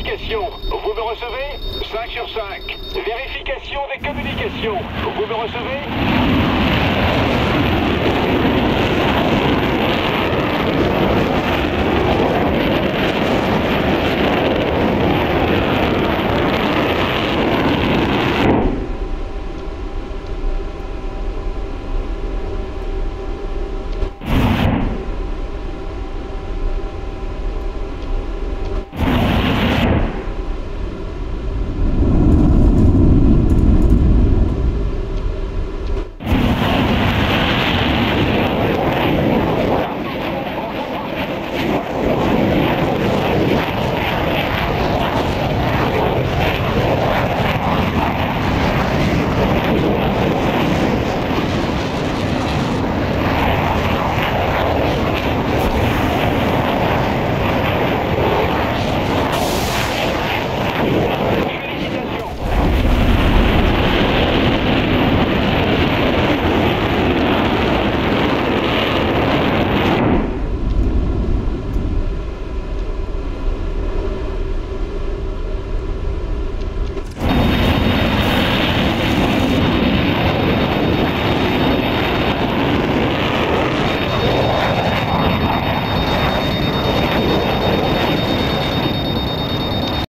communications. Vous me recevez? 5 sur 5. Vérification des communications. Vous me recevez?